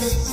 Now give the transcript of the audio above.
Let's go.